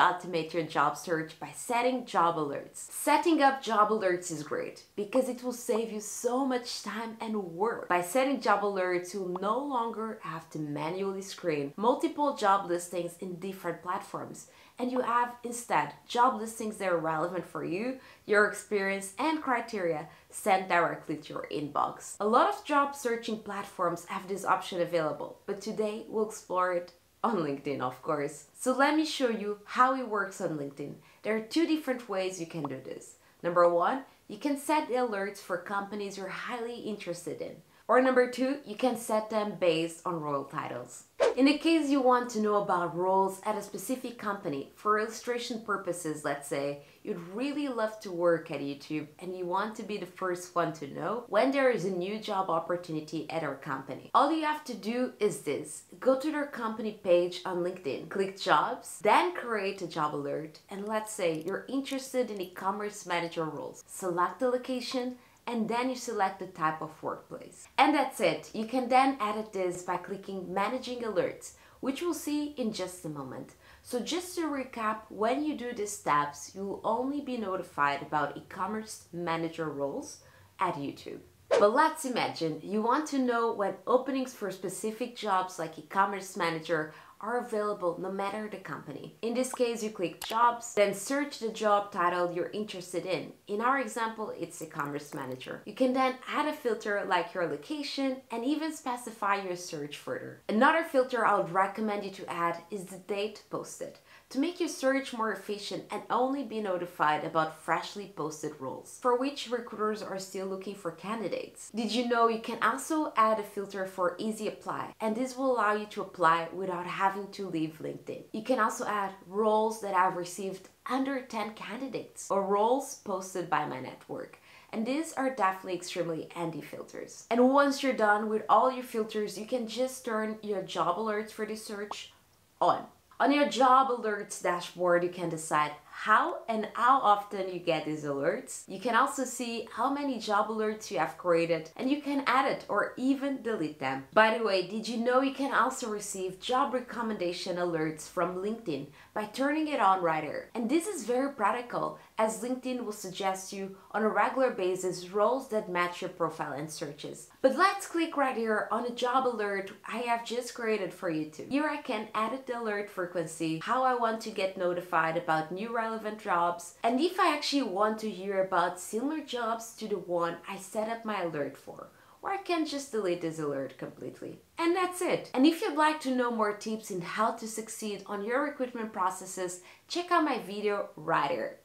automate your job search by setting job alerts. Setting up job alerts is great because it will save you so much time and work. By setting job alerts, you'll no longer have to manually screen multiple job listings in different platforms and you have instead job listings that are relevant for you, your experience, and criteria sent directly to your inbox. A lot of job searching platforms have this option available, but today we'll explore it on LinkedIn, of course. So let me show you how it works on LinkedIn. There are two different ways you can do this. Number one, you can set the alerts for companies you're highly interested in. Or number two, you can set them based on role titles. In the case you want to know about roles at a specific company, for illustration purposes, let's say, you'd really love to work at YouTube and you want to be the first one to know when there is a new job opportunity at our company. All you have to do is this. Go to their company page on LinkedIn, click jobs, then create a job alert, and let's say you're interested in e-commerce manager roles. Select the location, and then you select the type of workplace. And that's it. You can then edit this by clicking Managing Alerts, which we'll see in just a moment. So just to recap, when you do these steps, you'll only be notified about e-commerce manager roles at YouTube. But let's imagine you want to know when openings for specific jobs like e-commerce manager are available no matter the company. In this case, you click jobs, then search the job title you're interested in. In our example, it's e-commerce manager. You can then add a filter like your location and even specify your search further. Another filter I would recommend you to add is the date posted to make your search more efficient and only be notified about freshly posted roles, for which recruiters are still looking for candidates. Did you know you can also add a filter for easy apply, and this will allow you to apply without having to leave LinkedIn. You can also add roles that I've received under 10 candidates or roles posted by my network. And these are definitely extremely handy filters. And once you're done with all your filters, you can just turn your job alerts for the search on. On your job alerts dashboard, you can decide how and how often you get these alerts. You can also see how many job alerts you have created and you can edit or even delete them. By the way, did you know you can also receive job recommendation alerts from LinkedIn by turning it on right here? And this is very practical as LinkedIn will suggest you on a regular basis roles that match your profile and searches. But let's click right here on a job alert I have just created for YouTube. Here I can edit the alert frequency, how I want to get notified about new relevant jobs, and if I actually want to hear about similar jobs to the one I set up my alert for or I can just delete this alert completely. And that's it. And if you'd like to know more tips in how to succeed on your recruitment processes, check out my video right here.